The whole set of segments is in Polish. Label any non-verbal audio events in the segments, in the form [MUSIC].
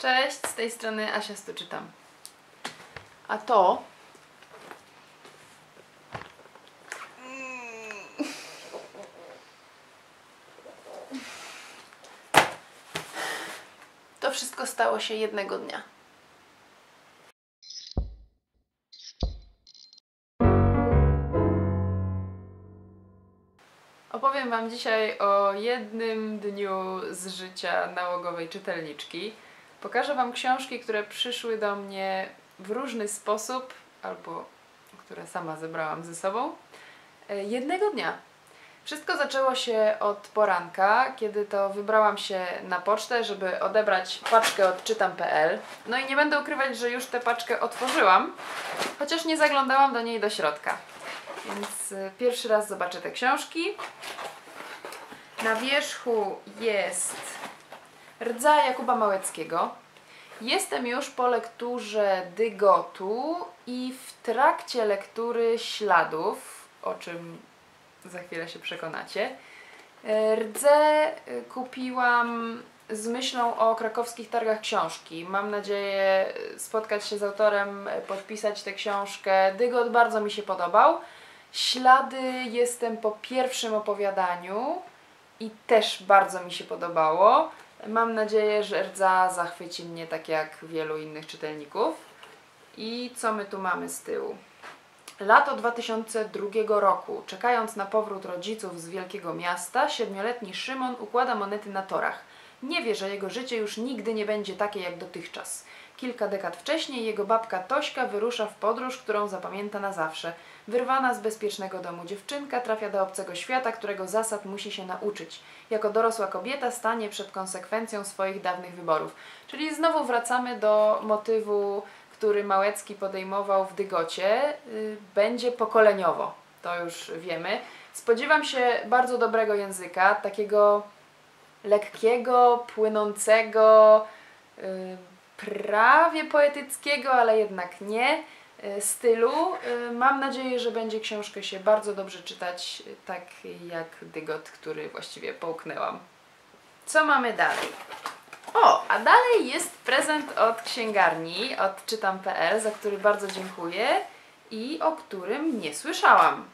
Cześć, z tej strony Asia Stu czytam. A to... To wszystko stało się jednego dnia. Opowiem Wam dzisiaj o jednym dniu z życia nałogowej czytelniczki. Pokażę Wam książki, które przyszły do mnie w różny sposób, albo które sama zebrałam ze sobą. e, Jednego dnia. Wszystko zaczęło się od poranka, kiedy to wybrałam się na pocztę, żeby odebrać paczkę od czytam.pl. No i nie będę ukrywać, że już tę paczkę otworzyłam, chociaż nie zaglądałam do niej do środka. Więc y, pierwszy raz zobaczę te książki. Na wierzchu jest Rdza Jakuba Małeckiego. Jestem już po lekturze Dygotu i w trakcie lektury Śladów, o czym za chwilę się przekonacie. E, Rdze y, kupiłam z myślą o krakowskich targach książki. Mam nadzieję y, spotkać się z autorem, podpisać tę książkę. Dygot bardzo mi się podobał. Ślady jestem po pierwszym opowiadaniu i też bardzo mi się podobało. Mam nadzieję, że Rdza zachwyci mnie tak jak wielu innych czytelników. I co my tu mamy z tyłu? Lato 2002 roku. Czekając na powrót rodziców z wielkiego miasta, siedmioletni Szymon układa monety na torach. Nie wie, że jego życie już nigdy nie będzie takie jak dotychczas. Kilka dekad wcześniej jego babka Tośka wyrusza w podróż, którą zapamięta na zawsze. Wyrwana z bezpiecznego domu dziewczynka trafia do obcego świata, którego zasad musi się nauczyć. Jako dorosła kobieta stanie przed konsekwencją swoich dawnych wyborów. Czyli znowu wracamy do motywu, który Małecki podejmował w Dygocie. Y, Będzie pokoleniowo, to już wiemy. Spodziewam się bardzo dobrego języka, takiego lekkiego, płynącego, y, prawie poetyckiego, ale jednak nie stylu. Y, Mam nadzieję, że będzie książkę się bardzo dobrze czytać, y, tak jak Dygot, który właściwie połknęłam. Co mamy dalej? O, a dalej jest prezent od księgarni, od czytam.pl, za który bardzo dziękuję i o którym nie słyszałam.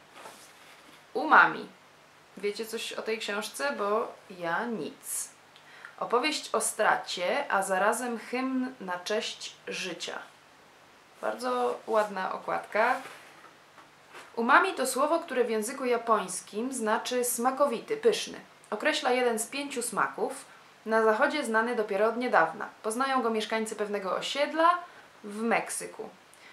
Umami. Wiecie coś o tej książce? Bo ja nic. Opowieść o stracie, a zarazem hymn na cześć życia. Bardzo ładna okładka. Umami to słowo, które w języku japońskim znaczy smakowity, pyszny. Określa jeden z pięciu smaków, na zachodzie znany dopiero od niedawna. Poznają go mieszkańcy pewnego osiedla w Meksyku.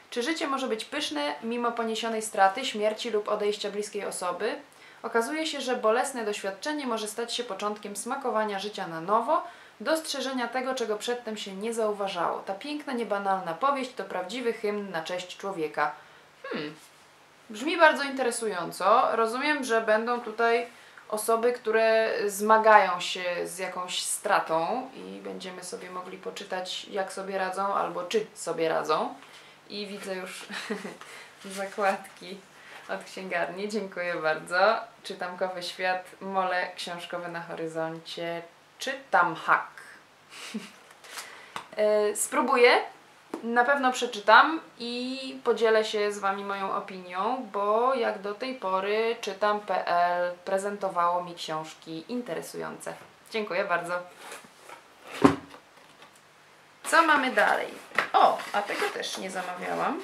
Czy życie może być pyszne mimo poniesionej straty, śmierci lub odejścia bliskiej osoby? Okazuje się, że bolesne doświadczenie może stać się początkiem smakowania życia na nowo, dostrzeżenia tego, czego przedtem się nie zauważało. Ta piękna, niebanalna powieść to prawdziwy hymn na cześć człowieka. Hmm, brzmi bardzo interesująco. Rozumiem, że będą tutaj osoby, które zmagają się z jakąś stratą i będziemy sobie mogli poczytać, jak sobie radzą albo czy sobie radzą. I widzę już [LAUGHS] zakładki od księgarni. Dziękuję bardzo. Czytamkowy świat, mole książkowe na horyzoncie. Czytam hak. E, Spróbuję. Na pewno przeczytam i podzielę się z Wami moją opinią, bo jak do tej pory czytam.pl prezentowało mi książki interesujące. Dziękuję bardzo. Co mamy dalej? O, a tego też nie zamawiałam.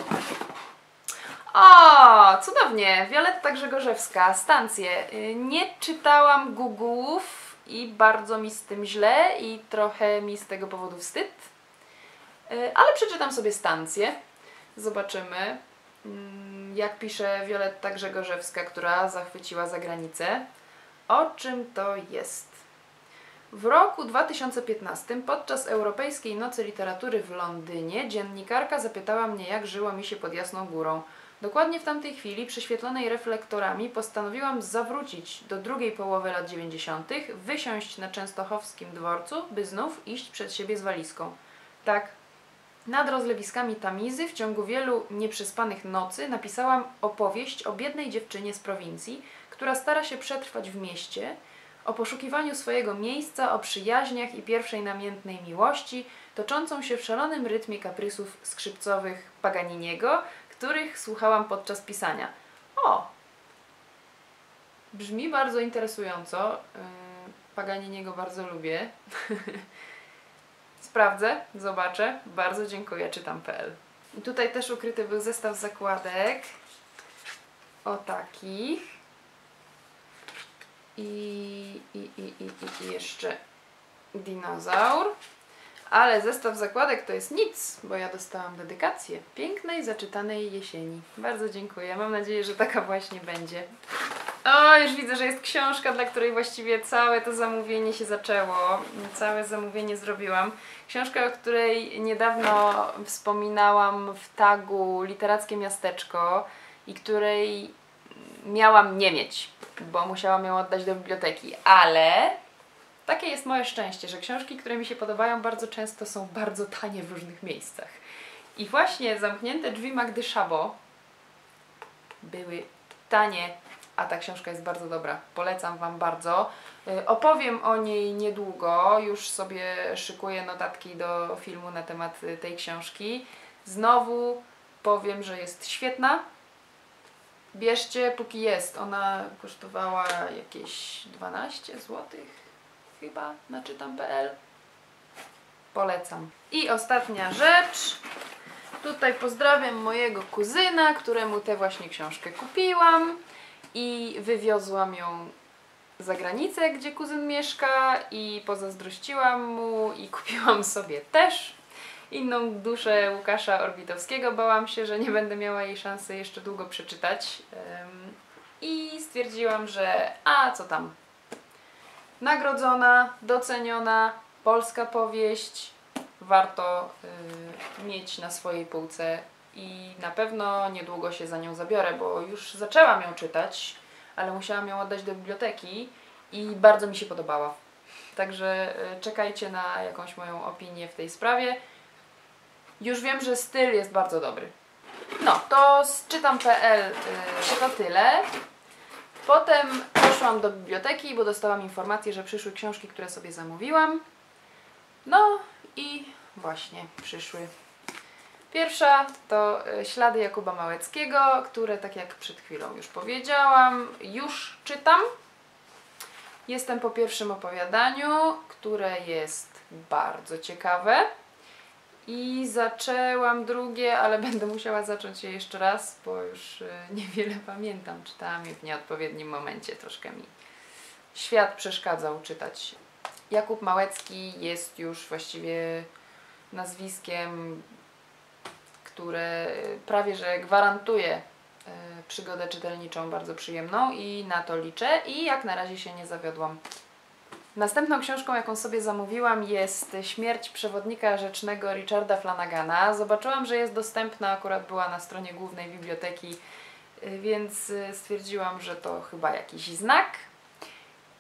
O, cudownie. Wioletta Grzegorzewska, Stancje. Y, Nie czytałam Google'ów i bardzo mi z tym źle i trochę mi z tego powodu wstyd. Y, Ale przeczytam sobie Stancje. Zobaczymy, mm, jak pisze Wioletta Grzegorzewska, która zachwyciła za granicę. O czym to jest? W roku 2015 podczas Europejskiej Nocy Literatury w Londynie dziennikarka zapytała mnie, jak żyło mi się pod Jasną Górą. Dokładnie w tamtej chwili, przyświetlonej reflektorami, postanowiłam zawrócić do drugiej połowy lat 90., wysiąść na częstochowskim dworcu, by znów iść przed siebie z walizką. Tak, nad rozlewiskami Tamizy w ciągu wielu nieprzespanych nocy napisałam opowieść o biednej dziewczynie z prowincji, która stara się przetrwać w mieście, o poszukiwaniu swojego miejsca, o przyjaźniach i pierwszej namiętnej miłości, toczącą się w szalonym rytmie kaprysów skrzypcowych Paganiniego, których słuchałam podczas pisania. O! Brzmi bardzo interesująco. Yy, Paganiniego bardzo lubię. [LAUGHS] Sprawdzę, zobaczę. Bardzo dziękuję, czytam.pl. Tutaj też ukryty był zestaw zakładek. O takich. I, i, i, i, i jeszcze dinozaur. Ale zestaw zakładek to jest nic, bo ja dostałam dedykację pięknej, zaczytanej jesieni. Bardzo dziękuję. Mam nadzieję, że taka właśnie będzie. O, już widzę, że jest książka, dla której właściwie całe to zamówienie się zaczęło. Całe zamówienie zrobiłam. Książka, o której niedawno wspominałam w tagu Literackie Miasteczko i której miałam nie mieć, bo musiałam ją oddać do biblioteki, ale takie jest moje szczęście, że książki, które mi się podobają, bardzo często są bardzo tanie w różnych miejscach. I właśnie zamknięte drzwi Magdy Szabo były tanie, a ta książka jest bardzo dobra. Polecam Wam bardzo. Y, opowiem o niej niedługo, już sobie szykuję notatki do filmu na temat y, tej książki. Znowu powiem, że jest świetna. Bierzcie póki jest. Ona kosztowała jakieś 12 zł chyba na czytam.pl. Polecam. I ostatnia rzecz. Tutaj pozdrawiam mojego kuzyna, któremu tę właśnie książkę kupiłam i wywiozłam ją za granicę, gdzie kuzyn mieszka i pozazdrościłam mu i [LAUGHS] kupiłam sobie też inną duszę Łukasza Orbitowskiego. Bałam się, że nie będę miała jej szansy jeszcze długo przeczytać i stwierdziłam, że a co tam, nagrodzona, doceniona, polska powieść, warto y, mieć na swojej półce i na pewno niedługo się za nią zabiorę, bo już zaczęłam ją czytać, ale musiałam ją oddać do biblioteki i bardzo mi się podobała. Także y, czekajcie na jakąś moją opinię w tej sprawie. Już wiem, że styl jest bardzo dobry. No, to z czytam.pl yy, to tyle. Potem poszłam do biblioteki, bo dostałam informację, że przyszły książki, które sobie zamówiłam. No i właśnie przyszły. Pierwsza to e, Ślady Jakuba Małeckiego, które tak jak przed chwilą już powiedziałam, już czytam. Jestem po pierwszym opowiadaniu, które jest bardzo ciekawe. I zaczęłam drugie, ale [LAUGHS] będę musiała zacząć je jeszcze raz, bo już y, niewiele [LAUGHS] pamiętam. Czytałam je w nieodpowiednim momencie, troszkę mi świat przeszkadzał czytać. Jakub Małecki jest już właściwie nazwiskiem, które prawie że gwarantuje y, przygodę czytelniczą bardzo przyjemną i na to liczę i jak na razie się nie zawiodłam. Następną książką, jaką sobie zamówiłam jest Śmierć przewodnika rzecznego Richarda Flanagana. Zobaczyłam, że jest dostępna, akurat była na stronie głównej biblioteki, y, więc y, stwierdziłam, że to chyba jakiś znak.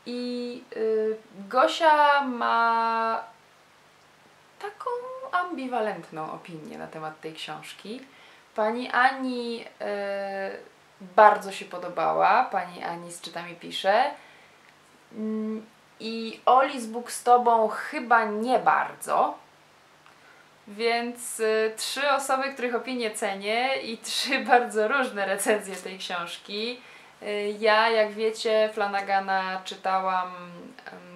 I y, Gosia ma taką ambiwalentną opinię na temat tej książki. Pani Ani bardzo się podobała, pani Ani z Czytami pisze. I Oli z Bóg z Tobą chyba nie bardzo. Więc y, trzy osoby, których opinię cenię i [LAUGHS] trzy bardzo różne recenzje tej książki. Y, ja, jak wiecie, Flanagana czytałam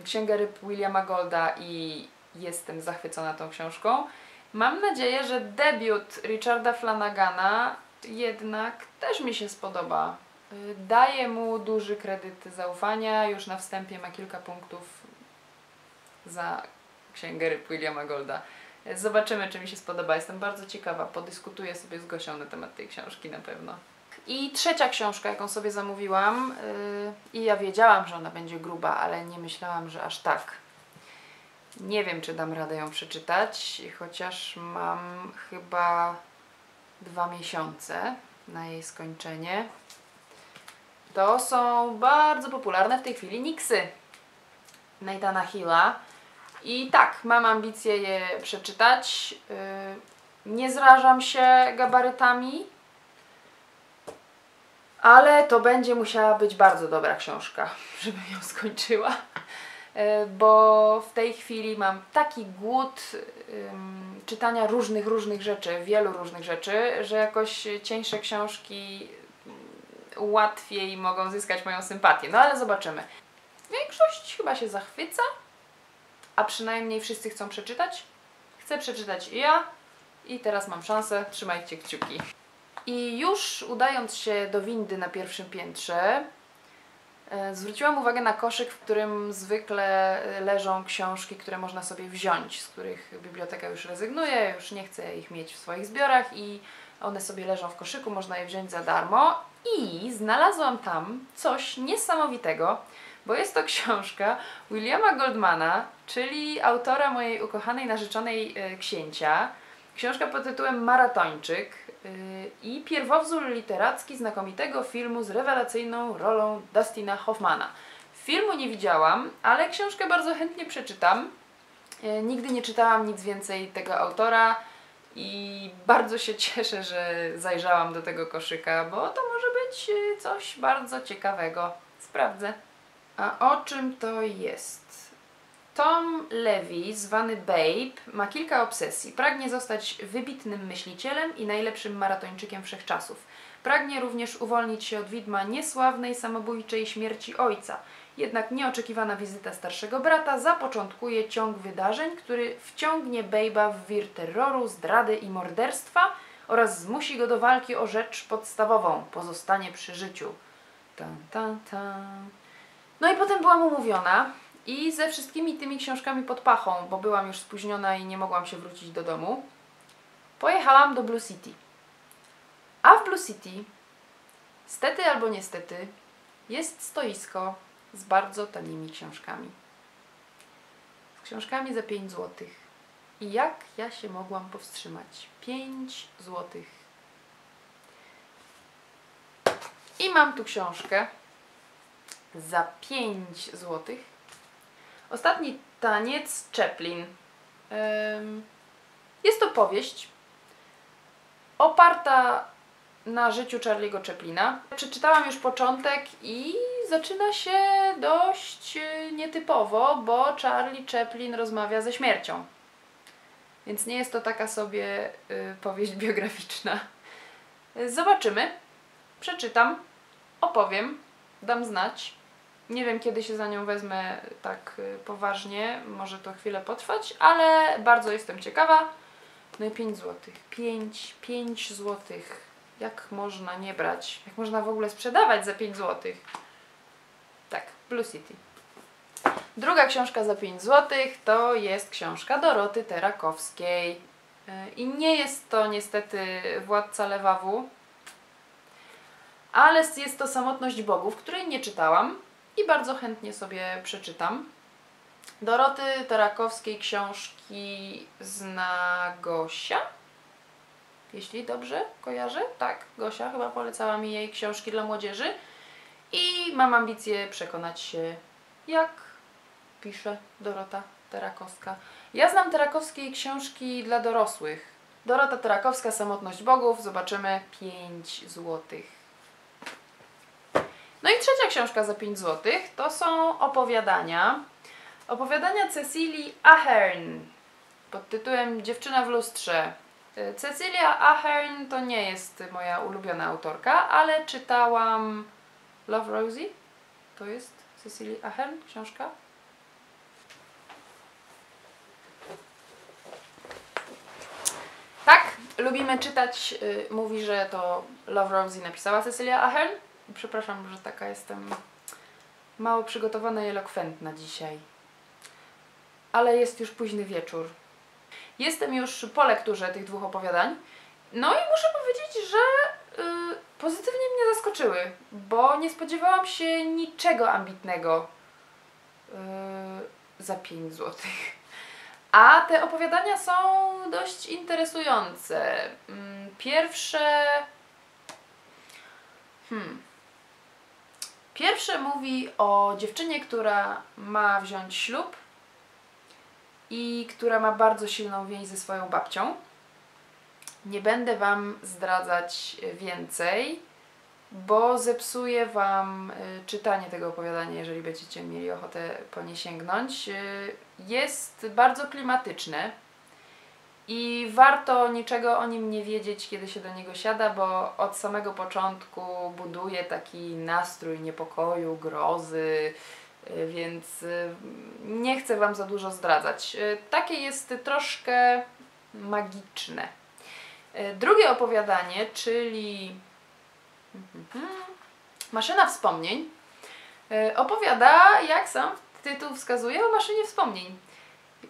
Księgę Ryb Williama Golda i jestem zachwycona tą książką. Mam nadzieję, że debiut Richarda Flanagana jednak też mi się spodoba. Daję mu duży kredyt zaufania. Już na wstępie ma kilka punktów za księgę Williama Golda. Zobaczymy, czy mi się spodoba. Jestem bardzo ciekawa. Podyskutuję sobie z Gosią na temat tej książki na pewno. I trzecia książka, jaką sobie zamówiłam, yy, i ja wiedziałam, że ona będzie gruba, ale nie myślałam, że aż tak. Nie wiem, czy dam radę ją przeczytać, chociaż mam chyba dwa miesiące na jej skończenie. To są bardzo popularne w tej chwili Nixy Nathana Hilla. I tak, mam ambicje je przeczytać. Y, nie zrażam się gabarytami, ale to będzie musiała być bardzo dobra książka, [LAUGHS] żebym ją skończyła. e, bo w tej chwili mam taki głód czytania różnych, różnych rzeczy, wielu różnych rzeczy, że jakoś cieńsze książki łatwiej mogą zyskać moją sympatię. No ale zobaczymy. Większość chyba się zachwyca, a przynajmniej wszyscy chcą przeczytać. Chcę przeczytać i ja i teraz mam szansę, trzymajcie kciuki. I już udając się do windy na pierwszym piętrze, e, zwróciłam uwagę na koszyk, w którym zwykle leżą książki, które można sobie wziąć, z których biblioteka już rezygnuje, już nie chce ich mieć w swoich zbiorach i one sobie leżą w koszyku, można je wziąć za darmo. I znalazłam tam coś niesamowitego, bo jest to [LAUGHS] książka Williama Goldmana, czyli autora mojej ukochanej narzeczonej e, księcia. Książka pod tytułem Maratończyk yy, i pierwowzór literacki znakomitego filmu z rewelacyjną rolą Dustina Hoffmana. Filmu nie widziałam, ale książkę bardzo chętnie przeczytam. Yy, nigdy nie czytałam nic więcej tego autora i bardzo się cieszę, że zajrzałam do tego koszyka, bo to może być yy, coś bardzo ciekawego. Sprawdzę. A o czym to jest? Tom Levy, zwany Babe, ma kilka obsesji. Pragnie zostać wybitnym myślicielem i najlepszym maratończykiem wszechczasów. Pragnie również uwolnić się od widma niesławnej, samobójczej śmierci ojca. Jednak nieoczekiwana wizyta starszego brata zapoczątkuje ciąg wydarzeń, który wciągnie Babe'a w wir terroru, zdrady i morderstwa oraz zmusi go do walki o rzecz podstawową pozostanie przy życiu. Tan, tan, tan. No i potem byłam umówiona i ze wszystkimi tymi książkami pod pachą, bo byłam już spóźniona i nie mogłam się wrócić do domu, pojechałam do Blue City. A w Blue City, stety albo niestety, jest stoisko z bardzo tanimi książkami. Z książkami za 5 zł. I jak ja się mogłam powstrzymać? 5 zł. I mam tu książkę za 5 złotych Ostatni taniec Chaplin. Jest to powieść oparta na życiu Charlie'ego Chaplina. Przeczytałam już początek i zaczyna się dość e, nietypowo, bo Charlie Chaplin rozmawia ze śmiercią. Więc nie jest to taka sobie y, powieść biograficzna. Zobaczymy. Przeczytam, opowiem, dam znać. Nie wiem, kiedy się za nią wezmę tak y, poważnie, może to chwilę potrwać, ale bardzo jestem ciekawa. No i 5 zł. 5, 5 zł. Jak można nie brać? Jak można w ogóle sprzedawać za 5 zł? Tak, Blue City. Druga książka za 5 zł to jest książka Doroty Terakowskiej. Y, I nie jest to niestety Władca Lewawu, ale jest to Samotność Bogów, której nie czytałam i bardzo chętnie sobie przeczytam. Doroty Terakowskiej książki zna Gosia, jeśli dobrze kojarzę. Tak, Gosia chyba polecała mi jej książki dla młodzieży i mam ambicje przekonać się, jak pisze Dorota Terakowska. Ja znam Terakowskiej książki dla dorosłych. Dorota Terakowska, Samotność Bogów, zobaczymy 5 złotych. No i trzecia książka za 5 zł to są opowiadania. Opowiadania Cecilii Ahern pod tytułem Dziewczyna w lustrze. Y, Cecilia Ahern to nie jest moja ulubiona autorka, ale czytałam Love Rosie. To jest Cecilii Ahern książka. Tak, lubimy czytać. Y, mówi, że to Love Rosie napisała Cecilia Ahern. Przepraszam, że taka jestem mało przygotowana i elokwentna dzisiaj. Ale jest już późny wieczór. Jestem już po lekturze tych dwóch opowiadań. No i muszę powiedzieć, że yy, pozytywnie mnie zaskoczyły, bo nie spodziewałam się niczego ambitnego yy, za 5 zł. A te opowiadania są dość interesujące. Yy, pierwsze. Hmm. Pierwsze mówi o dziewczynie, która ma wziąć ślub i która ma bardzo silną więź ze swoją babcią. Nie będę Wam zdradzać więcej, bo zepsuje Wam y, czytanie tego opowiadania, jeżeli będziecie mieli ochotę po nie sięgnąć. Y, Jest bardzo klimatyczne i warto niczego o nim nie wiedzieć, kiedy się do niego siada, bo od samego początku buduje taki nastrój niepokoju, grozy, więc y, nie chcę Wam za dużo zdradzać. Y, Takie jest troszkę magiczne. Y, Drugie opowiadanie, czyli Mhm. Maszyna wspomnień y, opowiada, jak sam tytuł wskazuje, o maszynie wspomnień.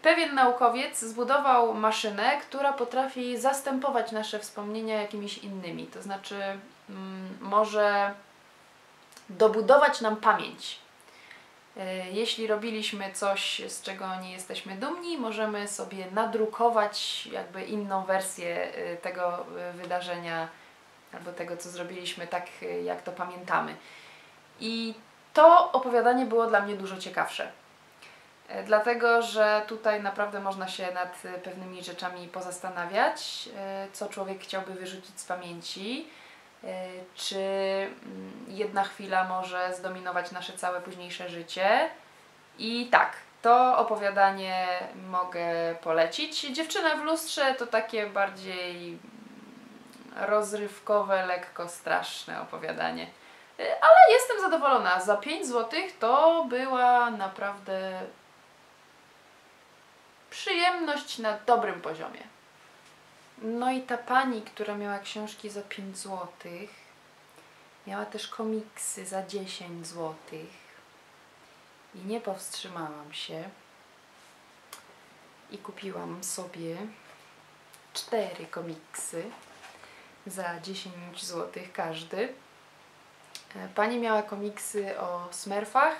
Pewien naukowiec zbudował maszynę, która potrafi zastępować nasze wspomnienia jakimiś innymi. To znaczy, mm, może dobudować nam pamięć. Y, Jeśli robiliśmy coś, z czego nie jesteśmy dumni, możemy sobie nadrukować jakby inną wersję y, tego y, wydarzenia albo tego, co zrobiliśmy, tak jak to pamiętamy. I to opowiadanie było dla mnie dużo ciekawsze. E, Dlatego, że tutaj naprawdę można się nad pewnymi rzeczami pozastanawiać, e, co człowiek chciałby wyrzucić z pamięci, e, czy mm, jedna chwila może zdominować nasze całe późniejsze życie. I tak, to opowiadanie mogę polecić. Dziewczyna w lustrze to takie bardziej rozrywkowe, lekko straszne opowiadanie. Y, Ale jestem zadowolona. Za 5 zł to była naprawdę przyjemność na dobrym poziomie. No i ta pani, która miała książki za 5 zł, miała też komiksy za 10 zł. I nie powstrzymałam się. I kupiłam sobie cztery komiksy za 10 zł każdy. E, Pani miała komiksy o Smurfach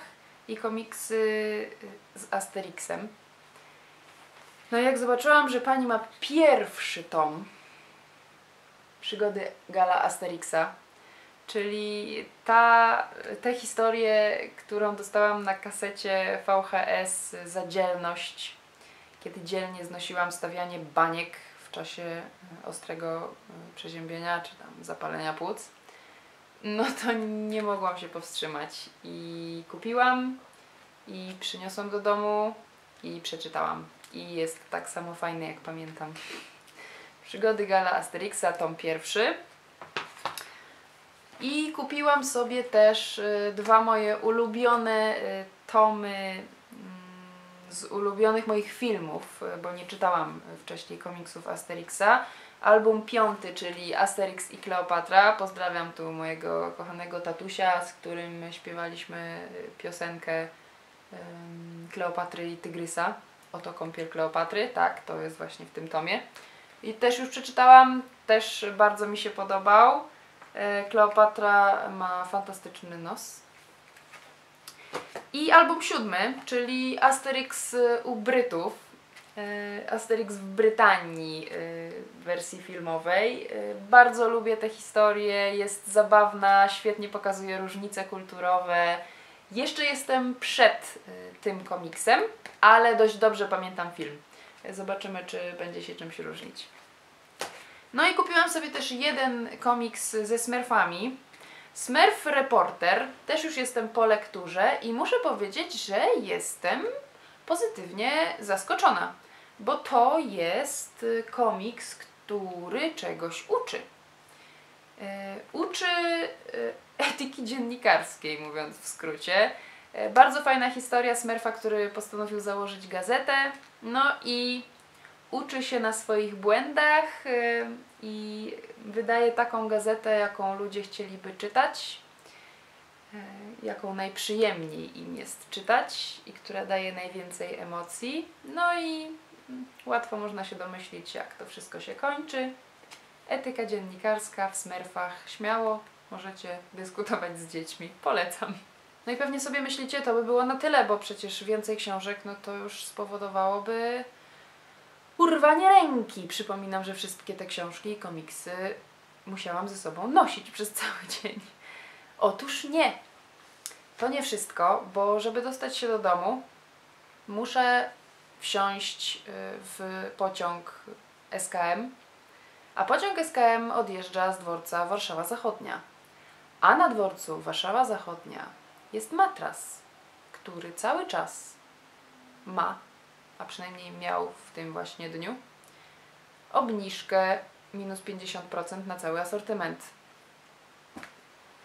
i komiksy z Asterixem. No jak zobaczyłam, że pani ma pierwszy tom przygody Gala Asterixa, czyli ta, tę historię, którą dostałam na kasecie VHS za dzielność, kiedy dzielnie znosiłam stawianie baniek w czasie e, ostrego e, przeziębienia czy tam zapalenia płuc, no to nie mogłam się powstrzymać i kupiłam i przyniosłam do domu i przeczytałam. I jest tak samo fajny, jak pamiętam. Przygody Gala Asterixa, tom pierwszy. I kupiłam sobie też y, dwa moje ulubione y, tomy mm, z ulubionych moich filmów, y, bo nie czytałam wcześniej komiksów Asterixa. Album piąty, czyli Asterix i Kleopatra. Pozdrawiam tu mojego kochanego tatusia, z którym śpiewaliśmy piosenkę Kleopatry i Tygrysa. Oto kąpiel Kleopatry, tak, to jest właśnie w tym tomie. I też już przeczytałam, też bardzo mi się podobał. E, Kleopatra ma fantastyczny nos. I album siódmy, czyli Asterix u Brytów. E, Asterix w Brytanii y, w wersji filmowej. E, Bardzo lubię tę historię, jest zabawna, świetnie pokazuje różnice kulturowe. Jeszcze jestem przed y, tym komiksem, ale dość dobrze pamiętam film. Zobaczymy, czy będzie się czymś różnić. No i kupiłam sobie też jeden komiks ze Smurfami. Smurf Reporter. Też już jestem po lekturze i muszę powiedzieć, że jestem pozytywnie zaskoczona, bo to jest komiks, który czegoś uczy. Y, Uczy y, etyki dziennikarskiej, mówiąc w skrócie. E, Bardzo fajna historia Smurfa, który postanowił założyć gazetę. No i uczy się na swoich błędach y, i wydaje taką gazetę, jaką ludzie chcieliby czytać, y, jaką najprzyjemniej im jest czytać i która daje najwięcej emocji. No i łatwo można się domyślić, jak to wszystko się kończy. Etyka dziennikarska w Smurfach. Śmiało możecie dyskutować z dziećmi. Polecam. No i pewnie sobie myślicie, to by było na tyle, bo przecież więcej książek, no to już spowodowałoby urwanie ręki. Przypominam, że wszystkie te książki i komiksy musiałam ze sobą nosić przez cały [LAUGHS] dzień. Otóż nie. To nie wszystko, bo żeby dostać się do domu, muszę wsiąść y, w pociąg SKM, a pociąg SKM odjeżdża z dworca Warszawa Zachodnia. A na dworcu Warszawa Zachodnia jest matras, który cały czas ma, a przynajmniej miał w tym właśnie dniu, obniżkę minus 50% na cały asortyment.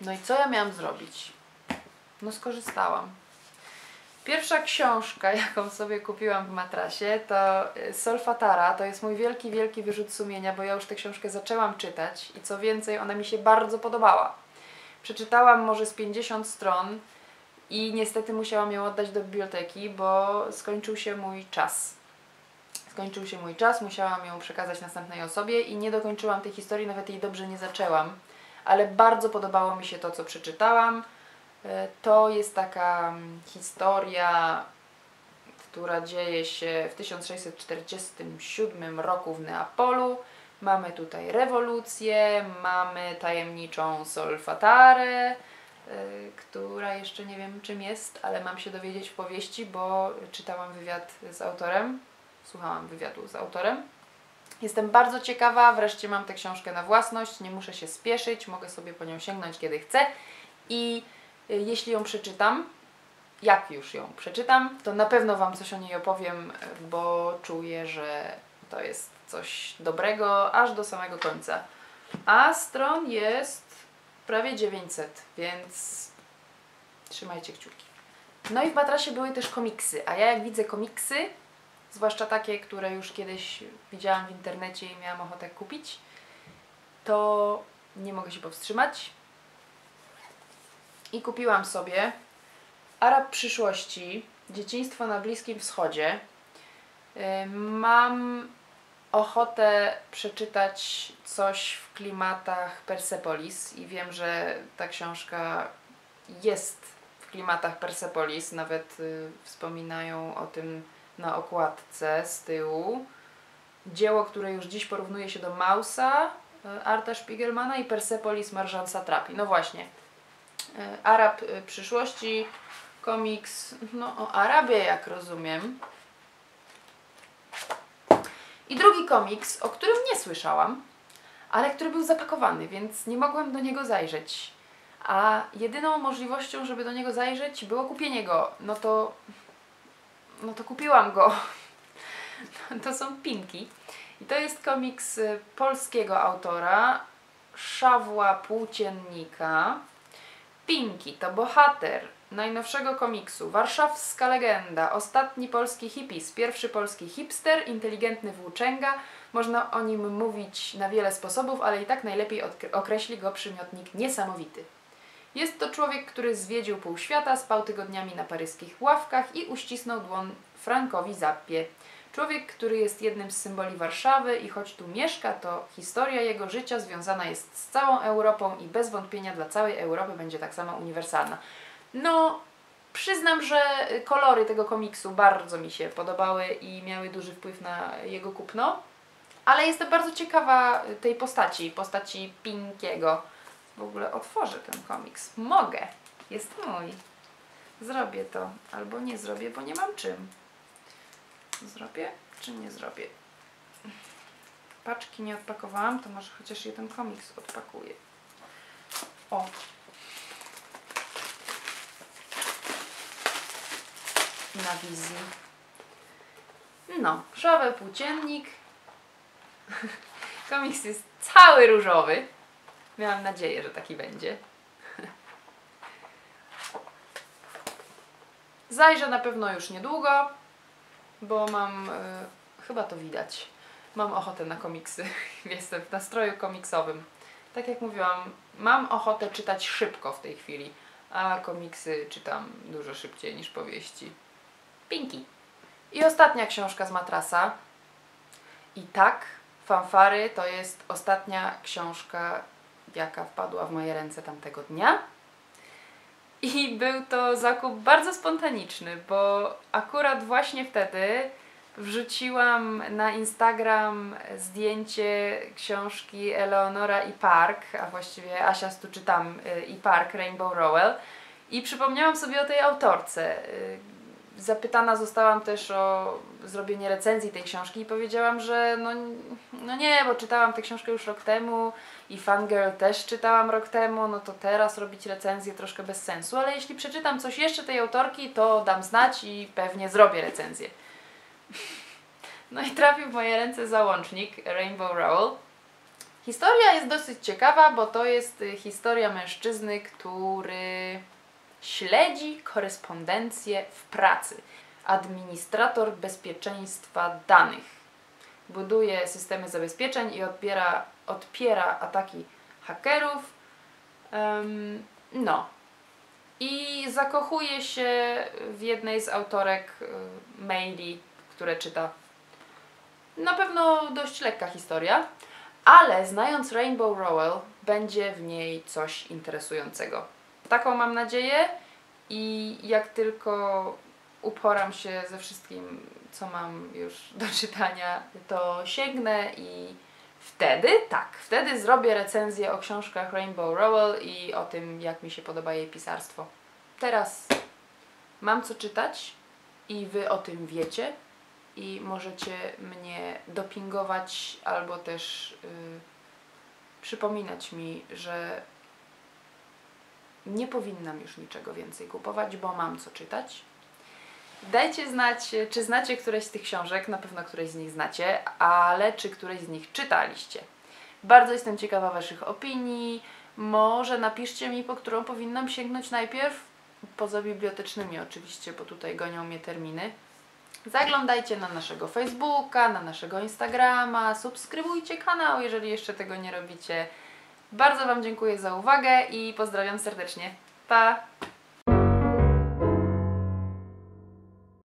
No i co ja miałam zrobić? No skorzystałam. Pierwsza książka, [LAUGHS] jaką sobie kupiłam w matrasie, to y, Solfatara. To jest mój wielki, wielki wyrzut sumienia, bo ja już tę książkę zaczęłam czytać i co więcej, ona mi się bardzo podobała. Przeczytałam może z 50 stron i niestety musiałam ją oddać do biblioteki, bo skończył się mój czas. Skończył się mój czas, musiałam ją przekazać następnej osobie i nie dokończyłam tej historii, nawet jej dobrze nie zaczęłam. Ale bardzo podobało mi się to, co przeczytałam. E, To jest taka mm, historia, która dzieje się w 1647 roku w Neapolu. Mamy tutaj rewolucję, mamy tajemniczą Solfatarę, y, która jeszcze nie wiem czym jest, ale mam się dowiedzieć w powieści, bo czytałam wywiad z autorem, słuchałam wywiadu z autorem. Jestem bardzo ciekawa, wreszcie mam tę książkę na własność, nie muszę się spieszyć, mogę sobie po nią sięgnąć kiedy chcę i y, jeśli ją przeczytam, jak już ją przeczytam, to na pewno Wam coś o niej opowiem, bo czuję, że to jest coś dobrego aż do samego końca. A stron jest prawie 900, więc trzymajcie kciuki. No i w matrasie były też komiksy, a ja jak widzę komiksy, zwłaszcza takie, które już kiedyś widziałam w internecie i miałam ochotę kupić, to nie mogę się powstrzymać. I kupiłam sobie Arab przyszłości, dzieciństwo na Bliskim Wschodzie. Mam ochotę przeczytać coś w klimatach Persepolis i wiem, że ta książka jest w klimatach Persepolis, nawet y, wspominają o tym na okładce z tyłu. Dzieło, które już dziś porównuje się do Mausa y, Arta Spiegelmana i Persepolis Marjan Satrapi. No właśnie, y, Arab y, przyszłości, komiks no, o Arabie, jak rozumiem. I drugi komiks, o którym nie słyszałam, ale który był zapakowany, więc nie mogłam do niego zajrzeć. A jedyną możliwością, żeby do niego zajrzeć, było kupienie go. No to. No to kupiłam go. [LAUGHS] To są Pinki. I to jest komiks y, polskiego autora, Szawła Płóciennika. Pinki to bohater najnowszego komiksu, warszawska legenda, ostatni polski hipis, pierwszy polski hipster, inteligentny włóczęga. Można o nim mówić na wiele sposobów, ale i tak najlepiej określi go przymiotnik niesamowity. Jest to człowiek, który zwiedził pół świata, spał tygodniami na paryskich ławkach i uścisnął dłoń Frankowi Zappie. Człowiek, który jest jednym z symboli Warszawy i choć tu mieszka, to historia jego życia związana jest z całą Europą i bez wątpienia dla całej Europy będzie tak samo uniwersalna. No, przyznam, że kolory tego komiksu bardzo mi się podobały i miały duży wpływ na jego kupno, ale jestem bardzo ciekawa tej postaci, postaci Pinkiego. W ogóle otworzę ten komiks. Mogę. Jest mój. Zrobię to. Albo nie zrobię, bo nie mam czym. Zrobię czy nie zrobię? Paczki nie odpakowałam, to może chociaż jeden komiks odpakuję. O. Na wizji. No, Szaweł Płóciennik. [LAUGHS] Komiks jest cały różowy. Miałam nadzieję, że taki będzie. [LAUGHS] Zajrzę na pewno już niedługo, bo mam, e, chyba to widać, mam ochotę na komiksy. [LAUGHS] Jestem w nastroju komiksowym. Tak jak mówiłam, mam ochotę czytać szybko w tej chwili, a komiksy czytam dużo szybciej niż powieści. Pinki. I ostatnia książka z matrasa. I tak, fanfary to jest ostatnia książka, jaka wpadła w moje ręce tamtego dnia. I był to zakup bardzo spontaniczny, bo akurat właśnie wtedy wrzuciłam na Instagram zdjęcie książki Eleonora i Park, a właściwie Asia tu czytam y, i Park Rainbow Rowell i przypomniałam sobie o tej autorce. Zapytana zostałam też o zrobienie recenzji tej książki i powiedziałam, że no, no nie, bo czytałam tę książkę już rok temu i Fangirl też czytałam rok temu, no to teraz robić recenzję troszkę bez sensu, ale jeśli przeczytam coś jeszcze tej autorki, to dam znać i pewnie zrobię recenzję. [LAUGHS] No i trafił w moje ręce załącznik Rainbow Rowell. Historia jest dosyć ciekawa, bo to jest y, historia mężczyzny, który śledzi korespondencję w pracy. Administrator bezpieczeństwa danych. Buduje systemy zabezpieczeń i odbiera, odpiera ataki hakerów. Em, no. I zakochuje się w jednej z autorek y, maili, które czyta. Na pewno dość lekka historia, ale znając Rainbow Rowell, będzie w niej coś interesującego. Taką mam nadzieję i jak tylko uporam się ze wszystkim, co mam już do czytania, to sięgnę i wtedy, tak, wtedy zrobię recenzję o książkach Rainbow Rowell i o tym, jak mi się podoba jej pisarstwo. Teraz mam co czytać i Wy o tym wiecie i możecie mnie dopingować albo też y, przypominać mi, że nie powinnam już niczego więcej kupować, bo mam co czytać. Dajcie znać, czy znacie któreś z tych książek, na pewno któreś z nich znacie, ale czy któreś z nich czytaliście. Bardzo jestem ciekawa Waszych opinii. Może napiszcie mi, po którą powinnam sięgnąć najpierw. Poza bibliotecznymi oczywiście, bo tutaj gonią mnie terminy. Zaglądajcie na naszego Facebooka, na naszego Instagrama, subskrybujcie kanał, jeżeli jeszcze tego nie robicie. Bardzo Wam dziękuję za uwagę i pozdrawiam serdecznie. Pa!